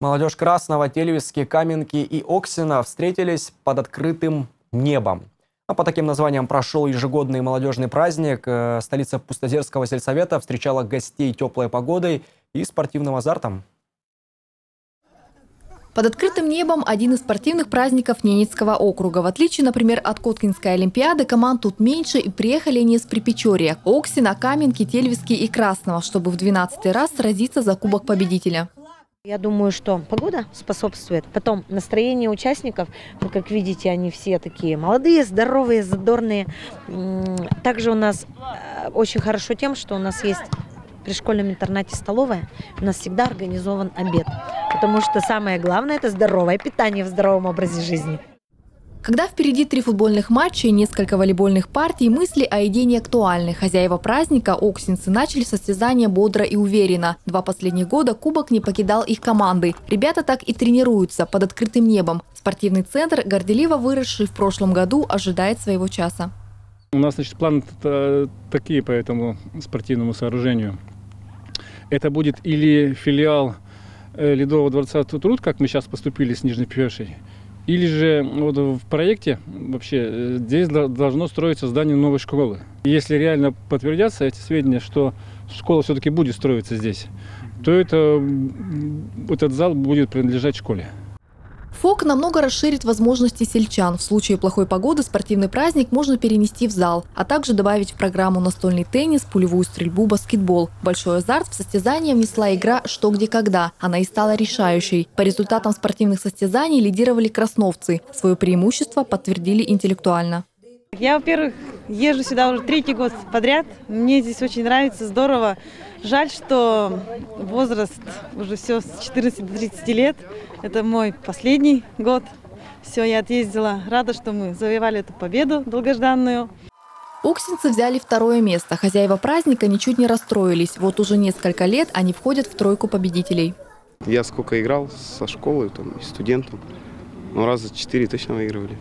Молодежь Красного, Телевиски, Каменки и Оксина встретились под открытым небом. А по таким названиям прошел ежегодный молодежный праздник. Э, столица Пустозерского сельсовета встречала гостей теплой погодой и спортивным азартом. Под открытым небом один из спортивных праздников Ненецкого округа. В отличие, например, от Коткинской Олимпиады, команд тут меньше и приехали они из Припечорья, Оксина, Каменки, Тельвиски и Красного, чтобы в 12 раз сразиться за Кубок Победителя. Я думаю, что погода способствует. Потом настроение участников, ну, как видите, они все такие молодые, здоровые, задорные. Также у нас э, очень хорошо тем, что у нас есть при школьном интернате столовая, у нас всегда организован обед. Потому что самое главное – это здоровое питание в здоровом образе жизни. Когда впереди три футбольных матча и несколько волейбольных партий, мысли о еде не актуальны. Хозяева праздника, оксинцы, начали состязание бодро и уверенно. Два последних года кубок не покидал их команды. Ребята так и тренируются под открытым небом. Спортивный центр, горделиво выросший в прошлом году, ожидает своего часа. У нас значит, планы такие по этому спортивному сооружению. Это будет или филиал э, Ледового дворца труд, как мы сейчас поступили с Нижней Пешей, или же вот в проекте вообще э, здесь должно строиться здание новой школы. Если реально подтвердятся эти сведения, что школа все-таки будет строиться здесь, то это, этот зал будет принадлежать школе. ФОК намного расширит возможности сельчан. В случае плохой погоды спортивный праздник можно перенести в зал, а также добавить в программу настольный теннис, пулевую стрельбу, баскетбол. Большой азарт в состязание внесла игра «Что, где, когда». Она и стала решающей. По результатам спортивных состязаний лидировали красновцы. Свое преимущество подтвердили интеллектуально. Я, во-первых, езжу сюда уже третий год подряд. Мне здесь очень нравится, здорово. Жаль, что возраст уже все с 14 до 30 лет. Это мой последний год. Все, я отъездила. Рада, что мы завоевали эту победу долгожданную. Уксинцы взяли второе место. Хозяева праздника ничуть не расстроились. Вот уже несколько лет они входят в тройку победителей. Я сколько играл со школы, там, и студентом. Ну, раза четыре точно выигрывали.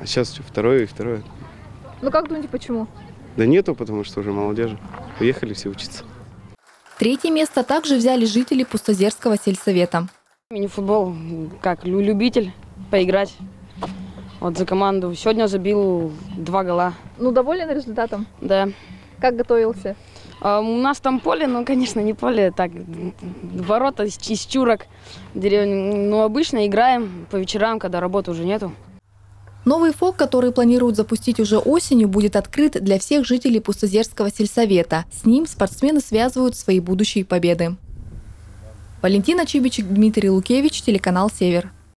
А сейчас что, второе и второе. Ну как думаете, почему? Да нету, потому что уже молодежи. Уехали все учиться. Третье место также взяли жители Пустозерского сельсовета. Мини-футбол, как любитель поиграть. Вот за команду. Сегодня забил два гола. Ну, доволен результатом? Да. Как готовился? А, у нас там поле, ну, конечно, не поле, так, ворота из, из чурок деревни. Ну, обычно играем по вечерам, когда работы уже нету. Новый ФОК, который планируют запустить уже осенью, будет открыт для всех жителей Пустозерского сельсовета. С ним спортсмены связывают свои будущие победы. Валентина Чибичек, Дмитрий Лукевич, телеканал «Север».